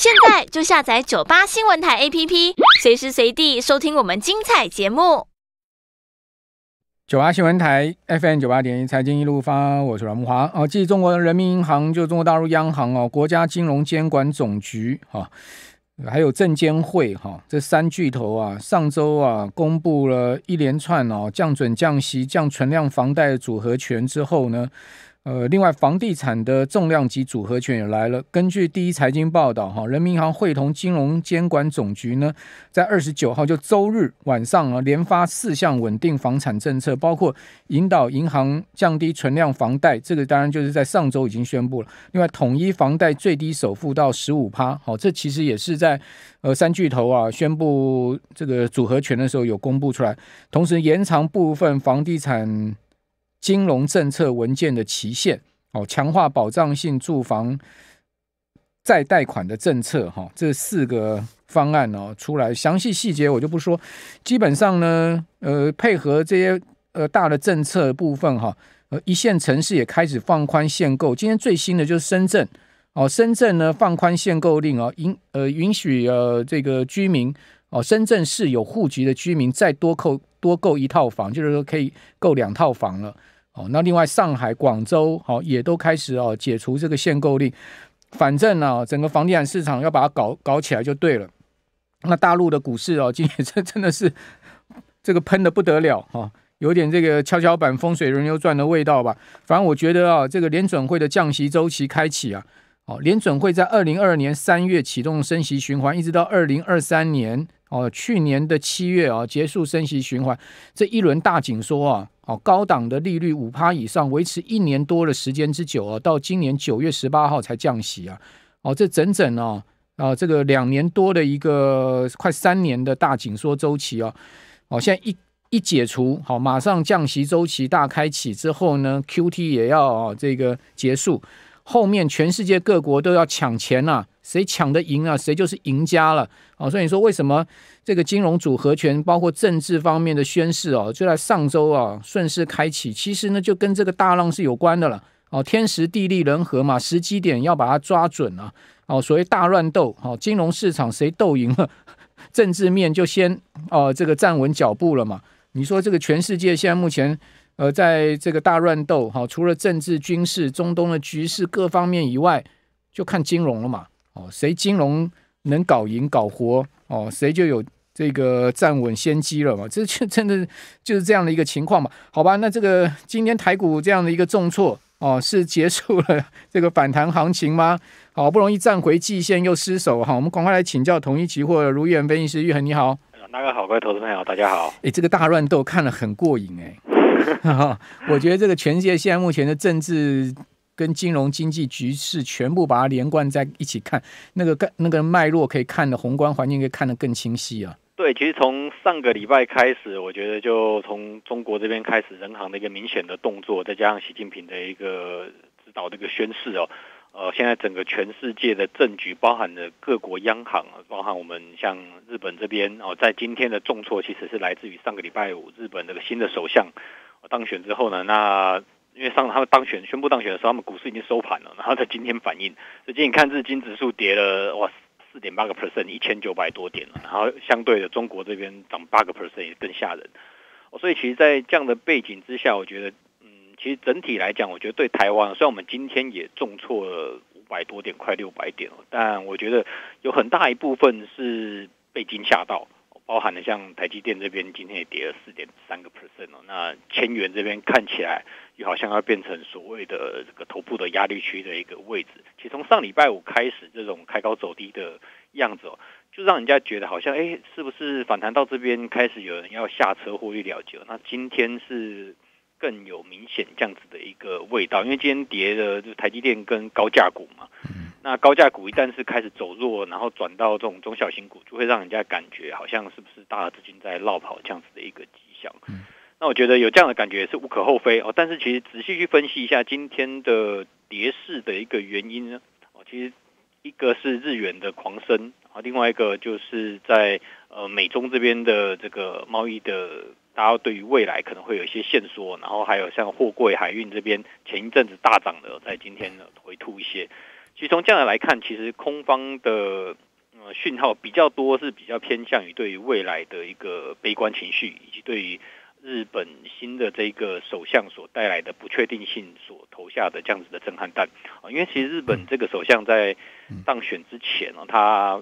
现在就下载九八新闻台 APP，随时随地收听我们精彩节目。九八新闻台 FM 九八点一财经一路发，我是阮木华。哦，继中国人民银行，就中国大陆央行哦，国家金融监管总局哈，还有证监会哈，这三巨头啊，上周啊公布了一连串哦降准、降息、降存量房贷组合拳之后呢。呃，另外，房地产的重量级组合拳也来了。根据第一财经报道，哈，人民银行会同金融监管总局呢，在二十九号就周日晚上啊，连发四项稳定房产政策，包括引导银行降低存量房贷，这个当然就是在上周已经宣布了。另外，统一房贷最低首付到十五趴，好，这其实也是在呃三巨头啊宣布这个组合拳的时候有公布出来，同时延长部分房地产。金融政策文件的期限，哦，强化保障性住房再贷款的政策，哈，这四个方案哦出来，详细细节我就不说。基本上呢，呃，配合这些呃大的政策部分，哈，呃，一线城市也开始放宽限购。今天最新的就是深圳，哦，深圳呢放宽限购令哦，允呃允许呃这个居民哦，深圳市有户籍的居民再多购多购一套房，就是说可以购两套房了。那另外上海、广州，好也都开始哦解除这个限购令，反正呢，整个房地产市场要把它搞搞起来就对了。那大陆的股市哦，今天真真的是这个喷的不得了哈，有点这个跷跷板风水轮流转的味道吧。反正我觉得啊，这个联准会的降息周期开启啊，哦，联准会在二零二二年三月启动升息循环，一直到二零二三年哦，去年的七月啊结束升息循环，这一轮大紧缩啊。哦，高档的利率五趴以上，维持一年多的时间之久啊，到今年九月十八号才降息啊！哦，这整整哦啊，这个两年多的一个快三年的大紧缩周期啊！哦，现在一一解除，好，马上降息周期大开启之后呢，Q T 也要啊这个结束，后面全世界各国都要抢钱呐。谁抢的赢啊，谁就是赢家了哦。所以你说为什么这个金融组合拳，包括政治方面的宣誓哦，就在上周啊顺势开启。其实呢，就跟这个大浪是有关的了哦。天时地利人和嘛，时机点要把它抓准啊。哦，所谓大乱斗，哦，金融市场谁斗赢了，政治面就先哦这个站稳脚步了嘛。你说这个全世界现在目前呃在这个大乱斗，好，除了政治、军事、中东的局势各方面以外，就看金融了嘛。哦，谁金融能搞赢搞活哦，谁就有这个站稳先机了嘛？这就真的就是这样的一个情况嘛？好吧，那这个今天台股这样的一个重挫哦，是结束了这个反弹行情吗？好不容易站回季线又失守哈，我们赶快来请教同一期货如愿分析师玉恒，你好，那个好，各位投资朋友大家好。哎，这个大乱斗看了很过瘾哎，我觉得这个全世界现在目前的政治。跟金融经济局势全部把它连贯在一起看，那个那个脉络可以看的宏观环境可以看得更清晰啊。对，其实从上个礼拜开始，我觉得就从中国这边开始，人行的一个明显的动作，再加上习近平的一个指导的一个宣示哦，呃，现在整个全世界的政局，包含的各国央行，包含我们像日本这边哦，在今天的重挫其实是来自于上个礼拜五日本这个新的首相当选之后呢，那。因为上他们当选宣布当选的时候，他们股市已经收盘了，然后在今天反应，所以你看日经指数跌了哇四点八个 percent，一千九百多点了，然后相对的中国这边涨八个 percent 也更吓人，所以其实，在这样的背景之下，我觉得，嗯，其实整体来讲，我觉得对台湾，虽然我们今天也重挫了五百多点，快六百点了，但我觉得有很大一部分是被惊吓到。包含了像台积电这边今天也跌了四点三个 percent 哦，那千元这边看起来又好像要变成所谓的这个头部的压力区的一个位置。其实从上礼拜五开始，这种开高走低的样子哦，就让人家觉得好像哎，是不是反弹到这边开始有人要下车获利了结？那今天是更有明显这样子的一个味道，因为今天跌的就台积电跟高价股嘛。那高价股一旦是开始走弱，然后转到这种中小型股，就会让人家感觉好像是不是大资金在绕跑这样子的一个迹象。那我觉得有这样的感觉是无可厚非哦。但是其实仔细去分析一下今天的跌势的一个原因呢，哦，其实一个是日元的狂升啊，另外一个就是在呃美中这边的这个贸易的，大家对于未来可能会有一些线索，然后还有像货柜海运这边前一阵子大涨的，在今天呢回吐一些。其实从这样来看，其实空方的呃讯号比较多，是比较偏向于对于未来的一个悲观情绪，以及对于日本新的这个首相所带来的不确定性所投下的这样子的震撼弹啊。因为其实日本这个首相在当选之前呢，他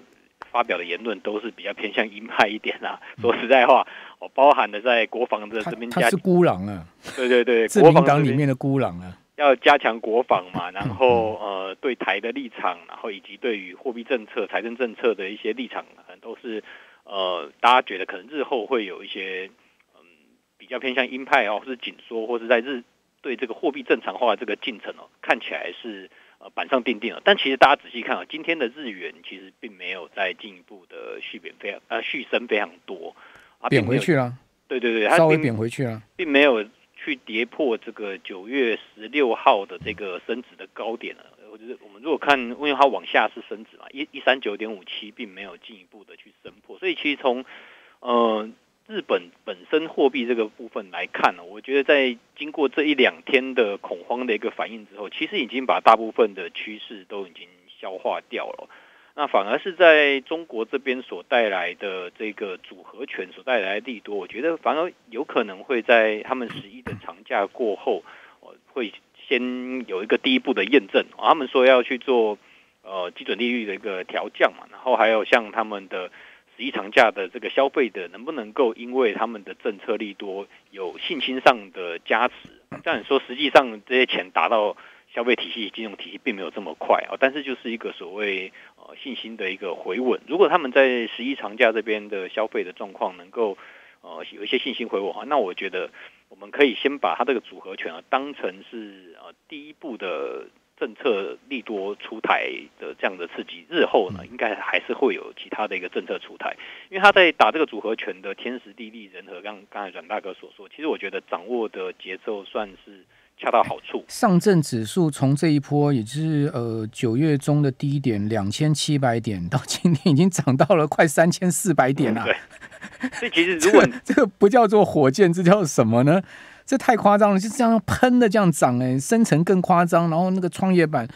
发表的言论都是比较偏向鹰派一点啊。说实在话，哦，包含的在国防的这边，他是孤狼啊。对对对，国民党里面的孤狼啊。要加强国防嘛，然后呃，对台的立场，然后以及对于货币政策、财政政策的一些立场，可能都是呃，大家觉得可能日后会有一些嗯，比较偏向鹰派哦，或是紧缩，或是在日对这个货币正常化这个进程哦，看起来是呃板上钉钉了。但其实大家仔细看啊，今天的日元其实并没有再进一步的续贬非常呃续升非常多，啊贬回去了。对对对，稍微贬回去了，并没有。去跌破这个九月十六号的这个升值的高点了。我觉得我们如果看，因为它往下是升值嘛，一一三九点五七，并没有进一步的去升破。所以其实从呃日本本身货币这个部分来看呢，我觉得在经过这一两天的恐慌的一个反应之后，其实已经把大部分的趋势都已经消化掉了。那反而是在中国这边所带来的这个组合拳所带来的利多，我觉得反而有可能会在他们十一的长假过后，会先有一个第一步的验证。他们说要去做呃基准利率的一个调降嘛，然后还有像他们的十一长假的这个消费的能不能够因为他们的政策利多有信心上的加持，但说实际上这些钱达到。消费体系、金融体系并没有这么快啊，但是就是一个所谓呃信心的一个回稳。如果他们在十一长假这边的消费的状况能够呃有一些信心回稳的话，那我觉得我们可以先把它这个组合拳啊当成是呃第一步的政策利多出台的这样的刺激。日后呢，应该还是会有其他的一个政策出台，因为他在打这个组合拳的天时地利人和，刚刚才阮大哥所说，其实我觉得掌握的节奏算是。恰到好处。上证指数从这一波，也就是呃九月中的低点两千七百点，到今天已经涨到了快三千四百点了。对，所以其实如果这个不叫做火箭，这叫什么呢？这太夸张了，就这样喷的这样涨哎，深成更夸张，然后那个创业板。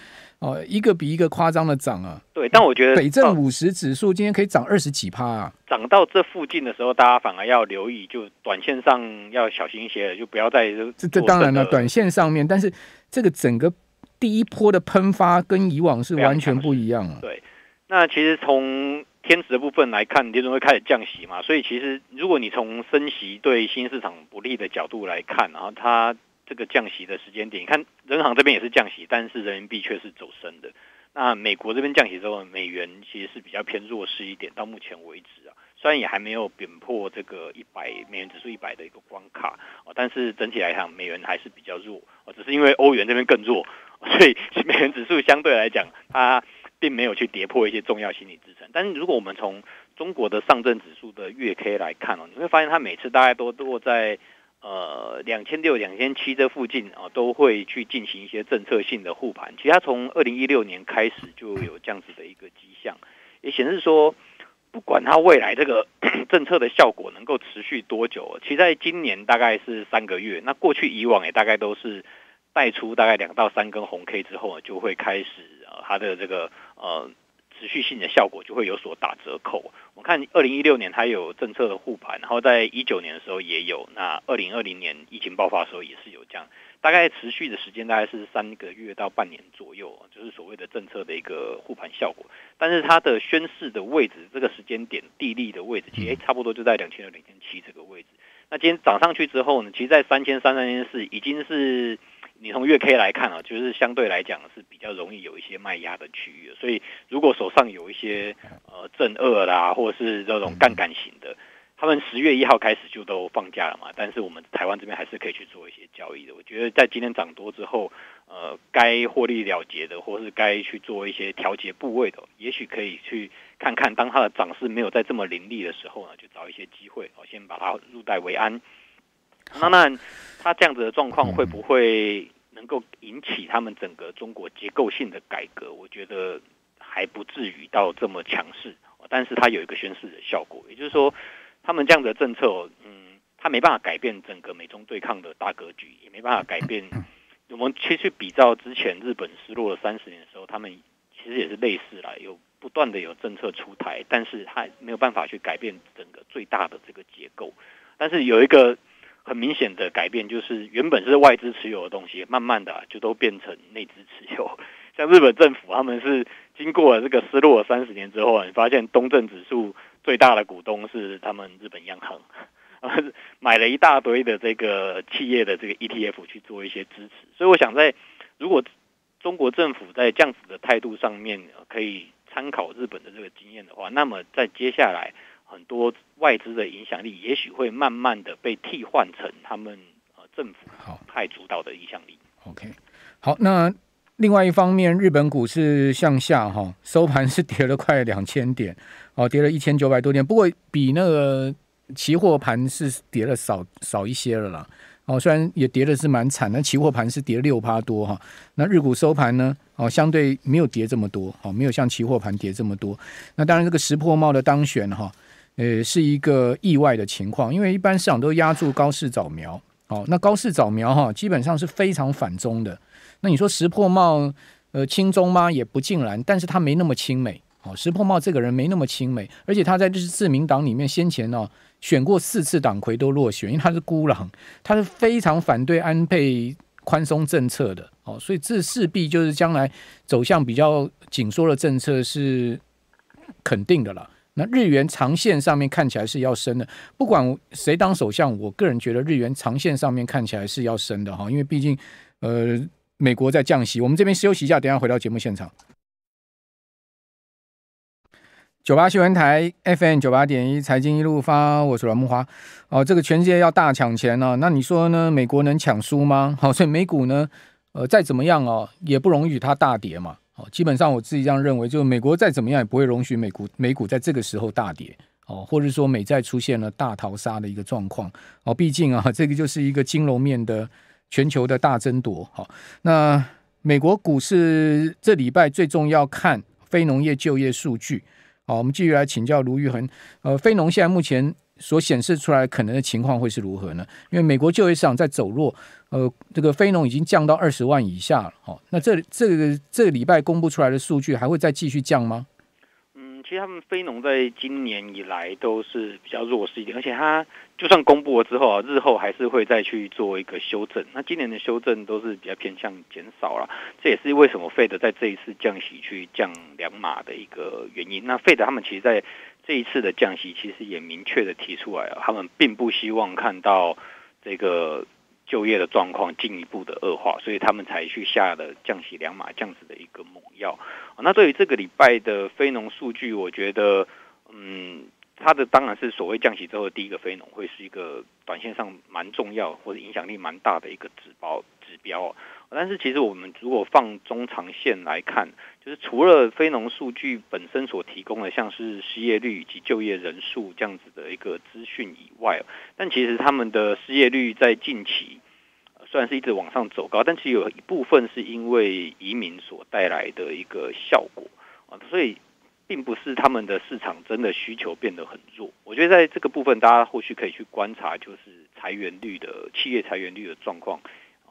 哦，一个比一个夸张的涨啊！对，但我觉得北证五十指数今天可以涨二十几趴啊！涨到这附近的时候，大家反而要留意，就短线上要小心一些，就不要再这这当然了，短线上面，但是这个整个第一波的喷发跟以往是完全不一样啊！对，那其实从天时的部分来看，联总会开始降息嘛，所以其实如果你从升息对新市场不利的角度来看，然后它。这个降息的时间点，你看人行这边也是降息，但是人民币却是走升的。那美国这边降息之后，美元其实是比较偏弱势一点。到目前为止啊，虽然也还没有贬破这个一百美元指数一百的一个关卡啊，但是整体来讲，美元还是比较弱啊。只是因为欧元这边更弱，所以美元指数相对来讲，它并没有去跌破一些重要心理支撑。但是如果我们从中国的上证指数的月 K 来看哦，你会发现它每次大概都落在。呃，两千六、两千七这附近啊，都会去进行一些政策性的护盘。其实它从二零一六年开始就有这样子的一个迹象，也显示说，不管它未来这个 政策的效果能够持续多久，其实在今年大概是三个月。那过去以往也大概都是带出大概两到三根红 K 之后，就会开始呃它的这个呃。持续性的效果就会有所打折扣。我看二零一六年它有政策的护盘，然后在一九年的时候也有，那二零二零年疫情爆发的时候也是有这样，大概持续的时间大概是三个月到半年左右，就是所谓的政策的一个护盘效果。但是它的宣示的位置，这个时间点地利的位置，其实差不多就在两千六、两千七这个位置。那今天涨上去之后呢，其实，在三千三、三千四已经是。你从月 K 来看啊，就是相对来讲是比较容易有一些卖压的区域，所以如果手上有一些呃正二啦，或者是这种杠杆型的，他们十月一号开始就都放假了嘛，但是我们台湾这边还是可以去做一些交易的。我觉得在今天涨多之后，呃，该获利了结的，或是该去做一些调节部位的，也许可以去看看，当它的涨势没有在这么凌厉的时候呢，就找一些机会，我先把它入袋为安。那那他这样子的状况会不会能够引起他们整个中国结构性的改革？我觉得还不至于到这么强势，但是它有一个宣示的效果，也就是说，他们这样的政策，嗯，它没办法改变整个美中对抗的大格局，也没办法改变。我们其实比较之前日本失落了三十年的时候，他们其实也是类似啦，有不断的有政策出台，但是他没有办法去改变整个最大的这个结构。但是有一个很明显的改变，就是原本是外资持有的东西，慢慢的就都变成内资持有。像日本政府，他们是经过了这个失落三十年之后，你发现东证指数最大的股东是他们日本央行，买了一大堆的这个企业的这个 ETF 去做一些支持。所以我想，在如果中国政府在这样子的态度上面可以参考日本的这个经验的话，那么在接下来很多外资的影响力，也许会慢慢的被替换成他们呃政府派主导的影响力。OK，好，那。另外一方面，日本股市向下哈，收盘是跌了快两千点，哦，跌了一千九百多点。不过比那个期货盘是跌了少少一些了啦。哦，虽然也跌的是蛮惨，那期货盘是跌六趴多哈。那日股收盘呢，哦，相对没有跌这么多，哦，没有像期货盘跌这么多。那当然，这个石破茂的当选哈，呃，是一个意外的情况，因为一般市场都压住高市早苗，哦，那高市早苗哈，基本上是非常反中的。那你说石破茂，呃，轻中吗？也不尽然，但是他没那么亲美。哦，石破茂这个人没那么亲美，而且他在自民党里面先前呢选过四次党魁都落选，因为他是孤狼，他是非常反对安倍宽松政策的。哦，所以这势必就是将来走向比较紧缩的政策是肯定的了。那日元长线上面看起来是要升的，不管谁当首相，我个人觉得日元长线上面看起来是要升的哈，因为毕竟呃。美国在降息，我们这边休息一下，等下回到节目现场。九八新闻台 FM 九八点一财经一路发，我是阮木华。哦，这个全世界要大抢钱呢，那你说呢？美国能抢输吗？好，所以美股呢，呃，再怎么样哦，也不容许它大跌嘛。哦，基本上我自己这样认为，就是美国再怎么样也不会容许美股美股在这个时候大跌哦，或者说美债出现了大逃杀的一个状况哦。毕竟啊，这个就是一个金融面的。全球的大争夺，好，那美国股市这礼拜最重要看非农业就业数据，好，我们继续来请教卢玉恒，呃，非农现在目前所显示出来可能的情况会是如何呢？因为美国就业市场在走弱，呃，这个非农已经降到二十万以下了，好，那这这个这个礼拜公布出来的数据还会再继续降吗？嗯其实他们非农在今年以来都是比较弱势一点，而且它就算公布了之后啊，日后还是会再去做一个修正。那今年的修正都是比较偏向减少了，这也是为什么费德在这一次降息去降两码的一个原因。那费德他们其实在这一次的降息，其实也明确的提出来了，他们并不希望看到这个。就业的状况进一步的恶化，所以他们才去下了降息两码这样子的一个猛药。那对于这个礼拜的非农数据，我觉得，嗯，它的当然是所谓降息之后的第一个非农，会是一个短线上蛮重要或者影响力蛮大的一个指标指标。但是其实我们如果放中长线来看，就是除了非农数据本身所提供的，像是失业率以及就业人数这样子的一个资讯以外，但其实他们的失业率在近期虽然是一直往上走高，但其实有一部分是因为移民所带来的一个效果啊，所以并不是他们的市场真的需求变得很弱。我觉得在这个部分，大家后续可以去观察，就是裁员率的企业裁员率的状况。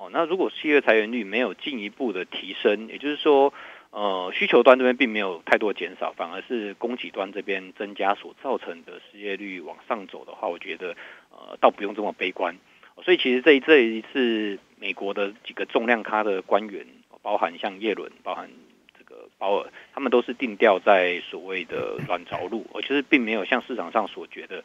哦，那如果企业裁员率没有进一步的提升，也就是说，呃，需求端这边并没有太多减少，反而是供给端这边增加所造成的失业率往上走的话，我觉得呃，倒不用这么悲观。所以其实这这一次美国的几个重量咖的官员，包含像耶伦，包含这个鲍尔，他们都是定调在所谓的软着陆，而其实并没有像市场上所觉得。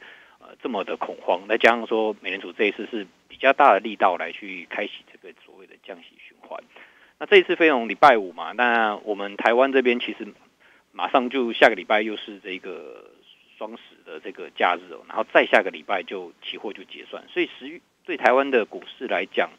这么的恐慌，再加上说美联储这一次是比较大的力道来去开启这个所谓的降息循环。那这一次非农礼拜五嘛，那我们台湾这边其实马上就下个礼拜又是这个双十的这个假日哦，然后再下个礼拜就期货就结算，所以十月对台湾的股市来讲，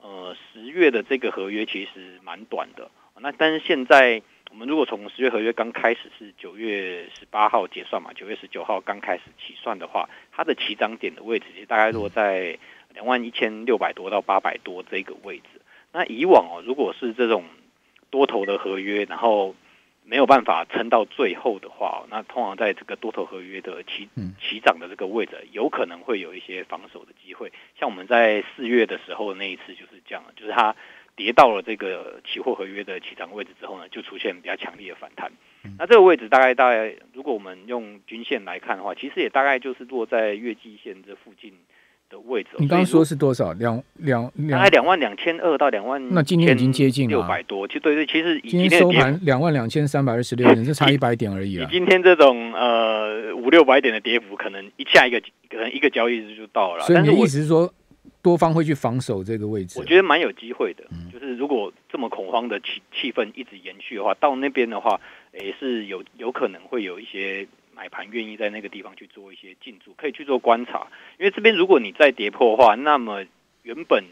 呃，十月的这个合约其实蛮短的。那但是现在。我们如果从十月合约刚开始是九月十八号结算嘛，九月十九号刚开始起算的话，它的起涨点的位置其实大概落在两万一千六百多到八百多这个位置。那以往哦，如果是这种多头的合约，然后没有办法撑到最后的话，那通常在这个多头合约的起起涨的这个位置，有可能会有一些防守的机会。像我们在四月的时候那一次就是这样，就是它。跌到了这个期货合约的起涨位置之后呢，就出现比较强烈的反弹。那这个位置大概大概，如果我们用均线来看的话，其实也大概就是落在月季线这附近的位置。你刚刚说是多少？两两大概两万两千二到两万，那今天已经接近六百多。就对对，其实今天收盘两万两千三百二十六点，就差 一百点而已啊。今天这种呃五六百点的跌幅，可能一下一个可能一个交易日就到了。所以你的意思是说？多方会去防守这个位置，我觉得蛮有机会的。就是如果这么恐慌的气气氛一直延续的话，到那边的话，也是有有可能会有一些买盘愿意在那个地方去做一些进驻，可以去做观察。因为这边如果你再跌破的话，那么原本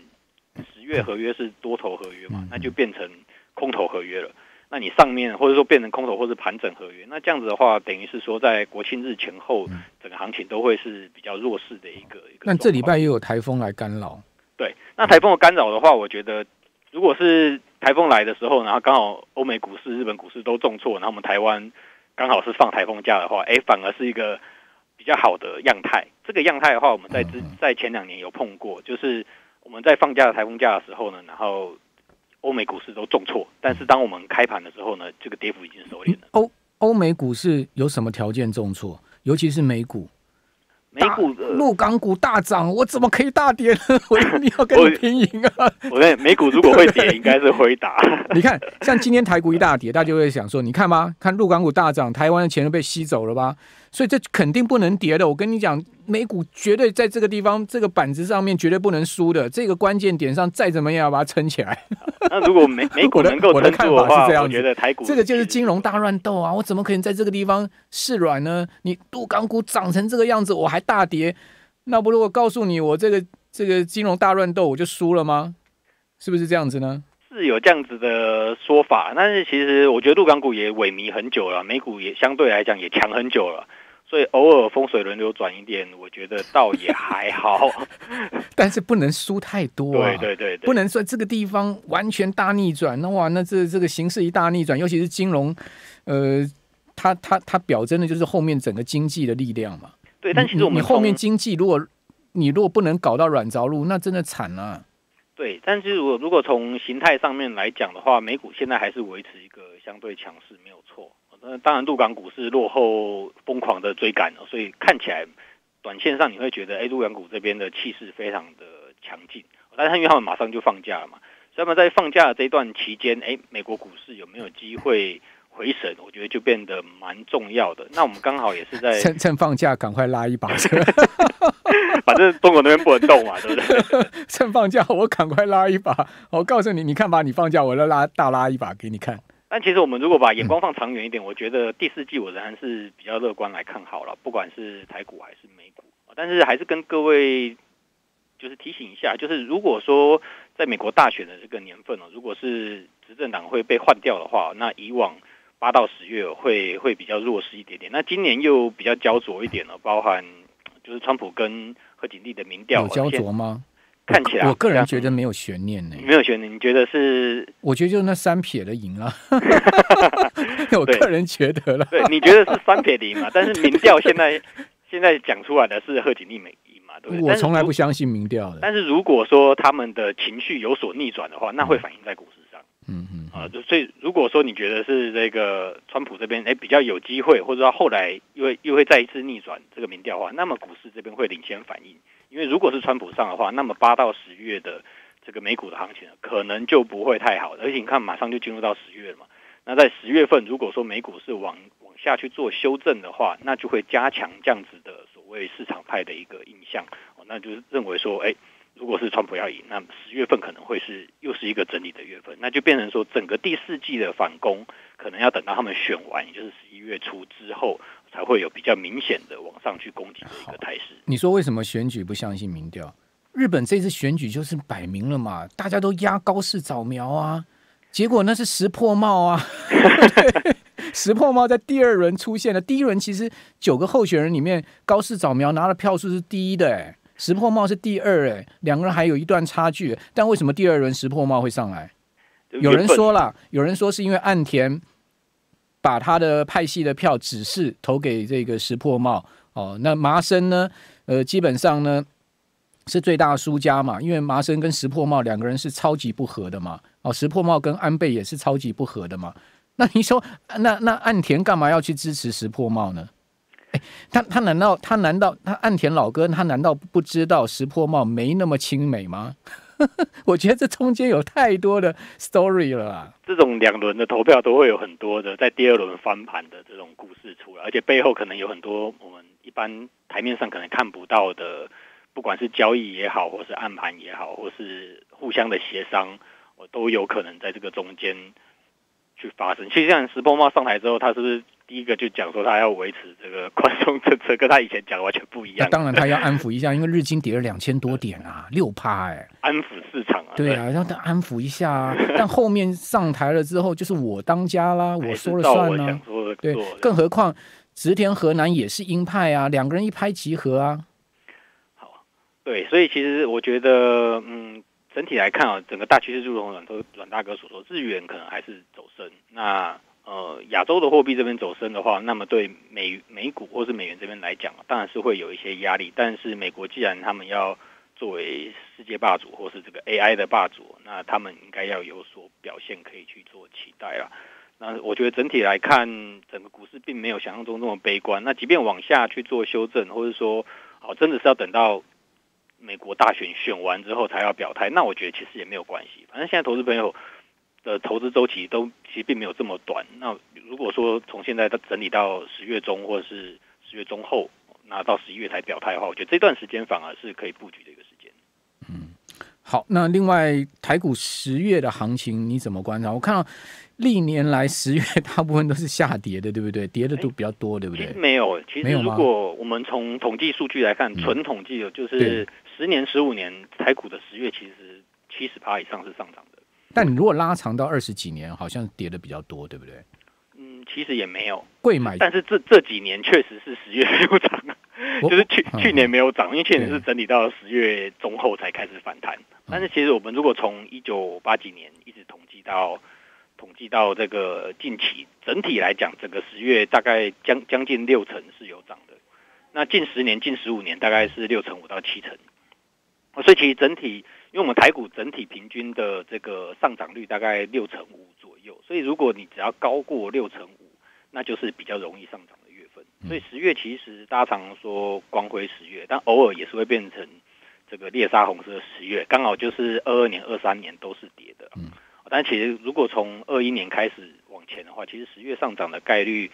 十月合约是多头合约嘛，那就变成空头合约了。那你上面或者说变成空头或者盘整合约，那这样子的话，等于是说在国庆日前后，整个行情都会是比较弱势的一个一个。那这礼拜又有台风来干扰。对，那台风的干扰的话，我觉得如果是台风来的时候，然后刚好欧美股市、日本股市都重挫，然后我们台湾刚好是放台风假的话，哎，反而是一个比较好的样态。这个样态的话，我们在之在前两年有碰过，就是我们在放假的台风假的时候呢，然后。欧美股市都重挫，但是当我们开盘的时候呢，这个跌幅已经收敛了。欧欧美股市有什么条件重挫？尤其是美股，美股陆港股大涨，我怎么可以大跌呢？我一定 要跟你拼赢啊！我跟美股如果会跌，应该是回打。你看，像今天台股一大跌，大家就会想说：你看吧，看陆港股大涨，台湾的钱都被吸走了吧？所以这肯定不能跌的。我跟你讲，美股绝对在这个地方这个板子上面绝对不能输的。这个关键点上再怎么样要把它撑起来。那如果美 美股能够撑住的话，我觉得台股这个就是金融大乱斗啊！我怎么可能在这个地方示软呢？你陆港股涨成这个样子，我还大跌，那不如果告诉你我这个这个金融大乱斗我就输了吗？是不是这样子呢？是有这样子的说法，但是其实我觉得陆港股也萎靡很久了，美股也相对来讲也强很久了。所以偶尔风水轮流转一点，我觉得倒也还好，但是不能输太多啊！对对对，不能说这个地方完全大逆转，那哇，那这这个形势一大逆转，尤其是金融，呃，它它它表征的就是后面整个经济的力量嘛。对，但其实我们后面经济，如果你如果不能搞到软着陆，那真的惨了。对，但是如果如果从形态上面来讲的话，美股现在还是维持一个相对强势，没有错。那当然，陆港股是落后疯狂的追赶所以看起来短线上你会觉得，哎，陆港股这边的气势非常的强劲。但是因为他们马上就放假了嘛，所以他们在放假的这段期间，哎，美国股市有没有机会回神？我觉得就变得蛮重要的。那我们刚好也是在趁趁放假赶快拉一把车，反正中国那边不能动嘛，对不对？趁放假我赶快拉一把。我告诉你，你看吧，你放假我来拉大拉一把给你看。但其实我们如果把眼光放长远一点，我觉得第四季我仍然是比较乐观来看好了，不管是台股还是美股。但是还是跟各位就是提醒一下，就是如果说在美国大选的这个年份哦，如果是执政党会被换掉的话，那以往八到十月会会比较弱势一点点。那今年又比较焦灼一点了，包含就是川普跟贺锦丽的民调有焦灼吗？看起来，我个人觉得没有悬念呢。没有悬念，你觉得是？我觉得就是那三撇的赢了。我个人觉得了。对，你觉得是三撇的赢嘛？但是民调现在现在讲出来的是贺锦丽美赢嘛？对不对？我从来不相信民调的。但是如果说他们的情绪有所逆转的话，那会反映在股市上。嗯嗯。啊，所以如果说你觉得是这个川普这边哎比较有机会，或者说后来又会又会再一次逆转这个民调的话，那么股市这边会领先反应。因为如果是川普上的话，那么八到十月的这个美股的行情可能就不会太好，而且你看马上就进入到十月了嘛。那在十月份，如果说美股是往往下去做修正的话，那就会加强这样子的所谓市场派的一个印象。哦，那就是认为说，哎，如果是川普要赢，那十月份可能会是又是一个整理的月份，那就变成说整个第四季的反攻可能要等到他们选完，也就是十一月初之后。才会有比较明显的往上去攻击的一个态势。你说为什么选举不相信民调？日本这次选举就是摆明了嘛，大家都压高市早苗啊，结果那是石破茂啊，石破茂在第二轮出现了。第一轮其实九个候选人里面，高市早苗拿的票数是第一的，哎，石破茂是第二，哎，两个人还有一段差距。但为什么第二轮石破茂会上来？有人说了，有人说是因为岸田。把他的派系的票只是投给这个石破茂哦，那麻生呢？呃，基本上呢，是最大输家嘛，因为麻生跟石破茂两个人是超级不合的嘛，哦，石破茂跟安倍也是超级不合的嘛。那你说，那那岸田干嘛要去支持石破茂呢？哎，他他难道他难道他岸田老哥他难道不知道石破茂没那么亲美吗？我觉得这中间有太多的 story 了！这种两轮的投票都会有很多的在第二轮翻盘的这种故事出来，而且背后可能有很多我们一般台面上可能看不到的，不管是交易也好，或是暗盘也好，或是互相的协商，我都有可能在这个中间去发生。其实像石破茂上台之后，他是不是？第一个就讲说他要维持这个宽松政策，跟他以前讲完全不一样。当然他要安抚一下，因为日经跌了两千多点啊，六趴哎，安抚市场啊。对啊，让他安抚一下啊。但后面上台了之后，就是我当家啦，我说了算呢。对，更何况植田河南也是鹰派啊，两个人一拍即合啊。好，对，所以其实我觉得，嗯，整体来看啊，整个大趋势就如阮都阮大哥所说，日元可能还是走升。那呃，亚洲的货币这边走升的话，那么对美美股或是美元这边来讲，当然是会有一些压力。但是美国既然他们要作为世界霸主或是这个 AI 的霸主，那他们应该要有所表现，可以去做期待了。那我觉得整体来看，整个股市并没有想象中那么悲观。那即便往下去做修正，或者说，好，真的是要等到美国大选选完之后才要表态，那我觉得其实也没有关系。反正现在投资朋友。的投资周期都其实并没有这么短。那如果说从现在到整理到十月中或者是十月中后，那到十一月才表态的话，我觉得这段时间反而是可以布局的一个时间。嗯，好。那另外台股十月的行情你怎么观察？我看到历年来十月 大部分都是下跌的，对不对？跌的都比较多，对不对？没有，其实如果我们从统计数据来看，纯统计的，就是十年、十五年台股的十月，其实七十趴以上是上涨的。但你如果拉长到二十几年，好像跌的比较多，对不对？嗯，其实也没有贵买，但是这这几年确实是十月没有涨，就是去去年没有涨，因为去年是整理到十月中后才开始反弹。但是其实我们如果从一九八几年一直统计到统计到这个近期，整体来讲，整个十月大概将将近六成是有涨的。那近十年、近十五年大概是六成五到七成。所以其实整体。因为我们台股整体平均的这个上涨率大概六成五左右，所以如果你只要高过六成五，那就是比较容易上涨的月份。所以十月其实大家常说光辉十月，但偶尔也是会变成这个猎杀红色十月，刚好就是二二年、二三年都是跌的。嗯，但其实如果从二一年开始往前的话，其实十月上涨的概率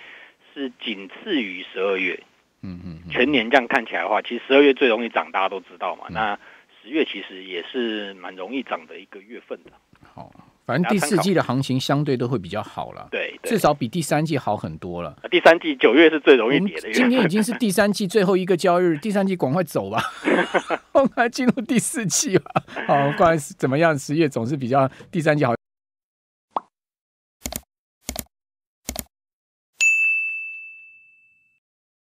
是仅次于十二月。嗯嗯，全年这样看起来的话，其实十二月最容易涨，大家都知道嘛。那十月其实也是蛮容易涨的一个月份的。好，反正第四季的行情相对都会比较好了。对，至少比第三季好很多了。第三季九月是最容易跌的。今天已经是第三季最后一个交易日，第三季赶快走吧，我们来进入第四季吧。好，不管是怎么样，十月总是比较第三季好。